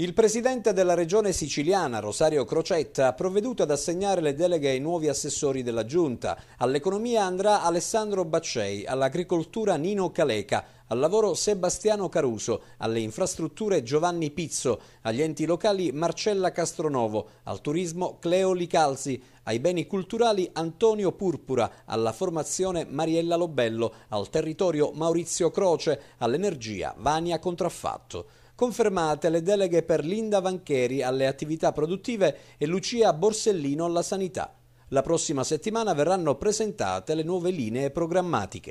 Il presidente della regione siciliana, Rosario Crocetta, ha provveduto ad assegnare le deleghe ai nuovi assessori della giunta. All'economia andrà Alessandro Baccei, all'agricoltura Nino Caleca, al lavoro Sebastiano Caruso, alle infrastrutture Giovanni Pizzo, agli enti locali Marcella Castronovo, al turismo Cleo Licalzi, ai beni culturali Antonio Purpura, alla formazione Mariella Lobello, al territorio Maurizio Croce, all'energia Vania Contraffatto confermate le deleghe per Linda Vancheri alle attività produttive e Lucia Borsellino alla sanità. La prossima settimana verranno presentate le nuove linee programmatiche.